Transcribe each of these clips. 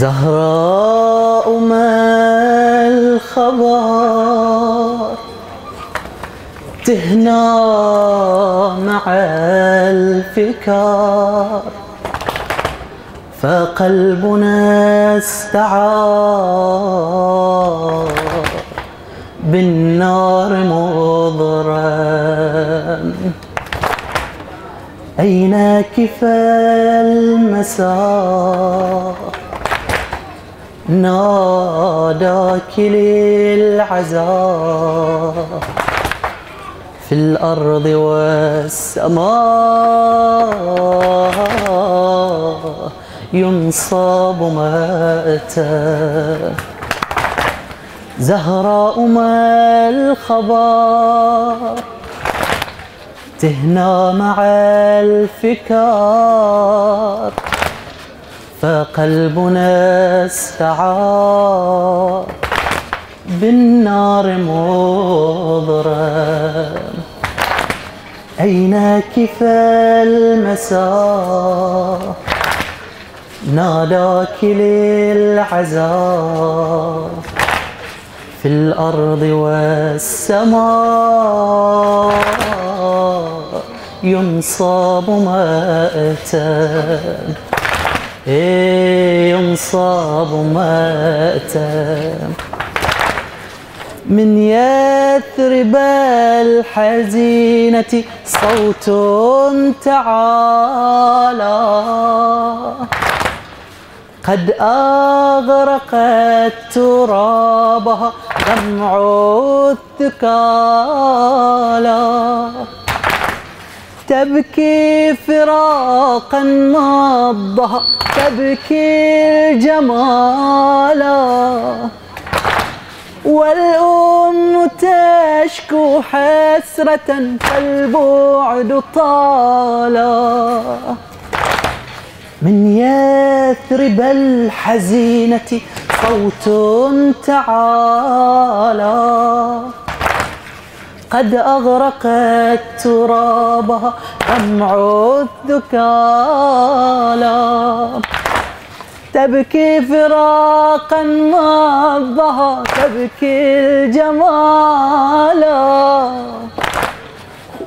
زهراء ما الخبر. تهنا مع الفكار. فقلبنا استعار. بالنار مضرم. أين كفى المسار؟ ناداك للعزاء في الأرض والسماء ينصاب مأتى. زهراء ما الخبر تهنى مع الفكار. فقلبنا استعار بالنار مضرم أين كفى المساء ناداك للعزاء في الأرض والسماء ينصاب إيه ينصاب مأتى من يثرب الحزينة صوت تعالى. قد أغرقت ترابها دمع الثكالى تبكي فراقا مضها تبكي الجمالا والأم تشكو حسرة فالبعد طالا. من يثرب الحزينة صوت تعالى. قد أغرقت ترابها دمع الذكالى تبكي فراقا مضها تبكي الجمالا.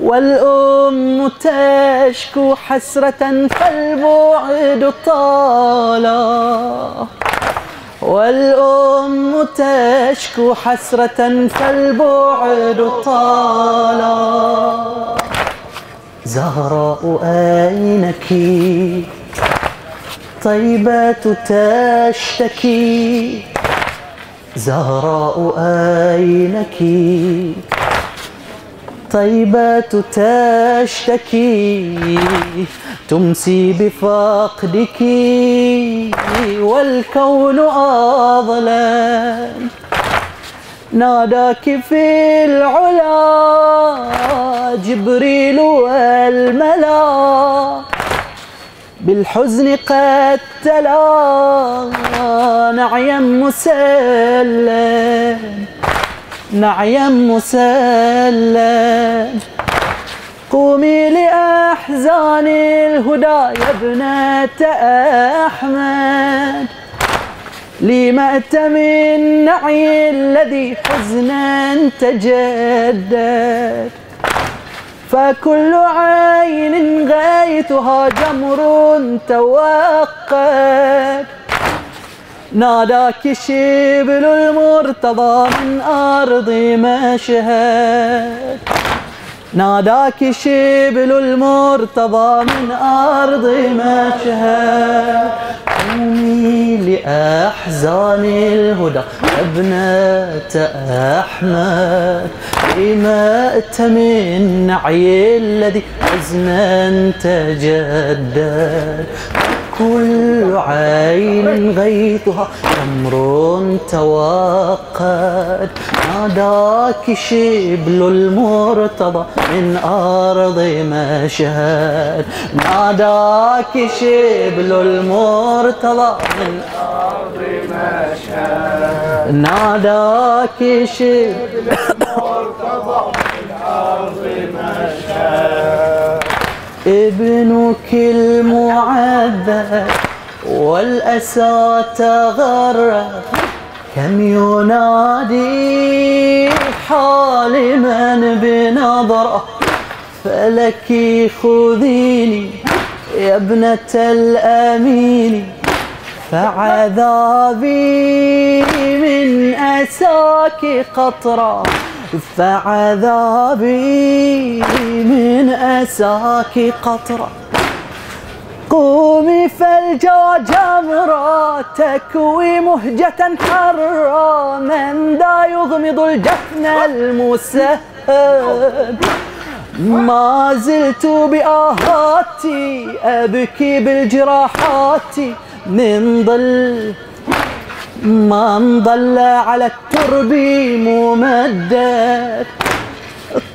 والأم تشكو حسرة فالبعد طالا. والأم تشكو حسرة فالبعد طالا. زهراء أينك طيبة تشتكي. زهراء أينك طيبة تشتكي تمسي بفقدك والكون أظلم. ناداك في العلا جبريل والملا. بالحزن قد تلا نعيا مسلم. نعيا مسلم قومي لأحزان الهدى يا ابنة أحمد. لمأت من نعي الذي حزنا تجدد. فكل عين غايتها جمر توقد. ناداك شبل المرتضى من أرض مشهد. ناداك شبل المرتضى من أرض مشهد. قومي لأحزان الهدى ابنة أحمد. أتى من نعي الذي حزنا تجدد. كل عين غيثها تمر توقد. ناداك شبل المرتضى من أرض مشهد. ناداك شبل المرتضى من أرض مشهد. ناداك شبل مرتضى من أرض مشهد. ابنك والأسى تغرب كم ينادي حالما بنظرة فلك خذيني يا ابنة الأمين. فعذابي من أساك قطرة فعذابي من أساك قطرة قومي فالجوى تكوي مهجة حرة من ذا يغمض الجفن المسهد ما زلت بآهاتي أبكي بالجراحات من ظل من ضل على الترب ممدد.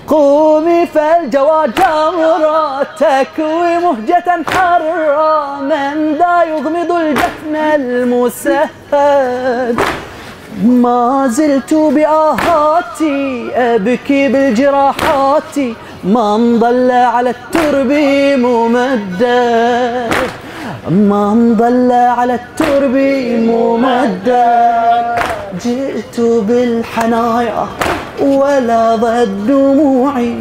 قومي فالجوى جمرة تكوي مهجة حرة من ذا يغمض الجفن المسهد ما زلت بآهاتي أبكي بالجراحات من ضل على الترب ممدد. من ضل على الترب ممدد. جئت بالحنايا ولظت دموعي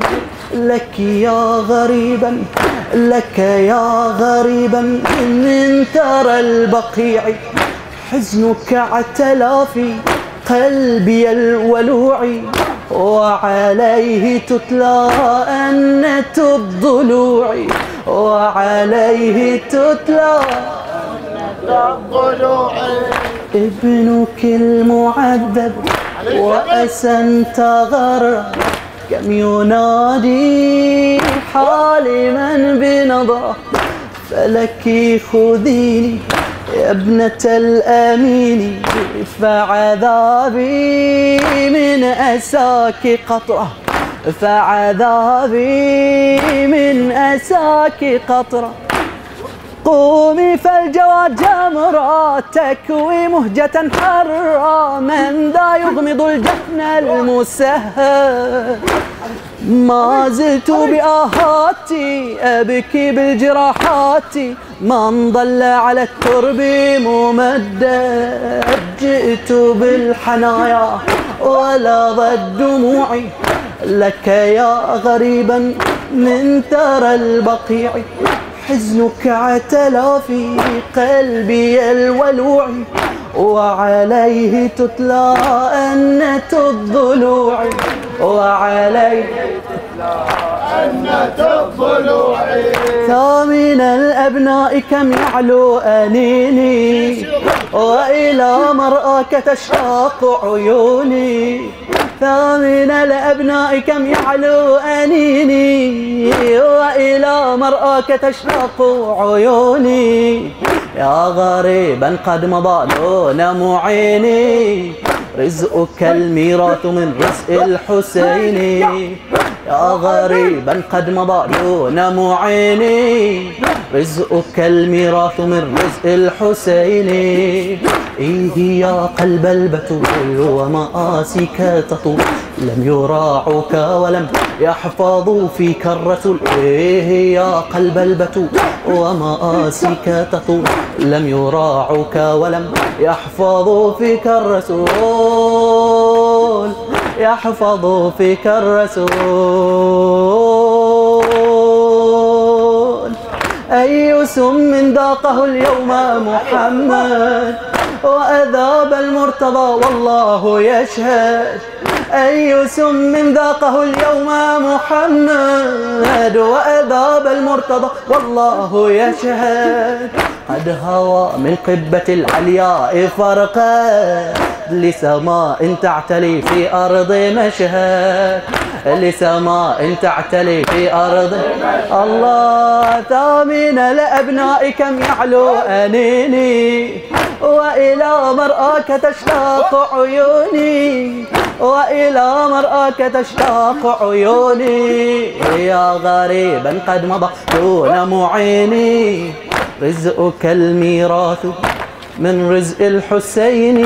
لك يا غريبا لك يا غريبا من ترى البقيع. حزنك اعتلى في قلبي الولوع. وعليه تتلى أنة الضلوع. وعليه تتلى الضلوع. ابنك المعذب. وأسى تغرب كم ينادي حالما بنظرة فلك خذيني يا ابنة الأمين فعذابي من أساك قطرة. فعذابي من أساك قطرة. قومي فالجوى جمرة تكوي مهجة حرة من ذا يغمض الجفن المسهل ما زلت بآهاتي أبكي بالجراحات من ضل على الترب ممدد. جئت بالحنايا ولظت دموعي لك يا غريبا من ترى البقيع. حزنك اعتلى في قلبي الولوع وعليه تتلى أنة الضلوع. وعليه أنة الضلوع. ثامن الأبناء كم يعلو أنيني؟ وإلى مرآك تشتاق عيوني. ثامن الأبناء كم يعلو أنيني وإلى مرآك تشتاق عيوني. يا غريبا قد مضى دون معيني. رزقك الميراث من رزق الحسين. يا غريبا قد مضى دون معيني. رزقك الميراث من رزق الحسين. إيه يا قلب البتول ومآسيك تطول. لم يراعوك ولم يحفظوا فيك الرسول. إيه يا قلب البتول ومآسيك تطول. لم يراعوك ولم يحفظوا فيك الرسول. يحفظ فيك الرسول. أي سم ذاقه اليوم محمد. وأذاب المرتضى والله يشهد. أي سم ذاقه اليوم محمد. وأذاب المرتضى والله يشهد. قد هوى من قبة العلياء فرقا. لسماء تعتلي في أرض مشهد. لسماء تعتلي في أرض الله. ثامن الأبناء كم يعلو أنيني؟ وإلى مرآك تشتاق عيوني. وإلى مرآك تشتاق عيوني. يا غريبا قد مضى دون معيني. رزقك الميراث. من رزق الحسين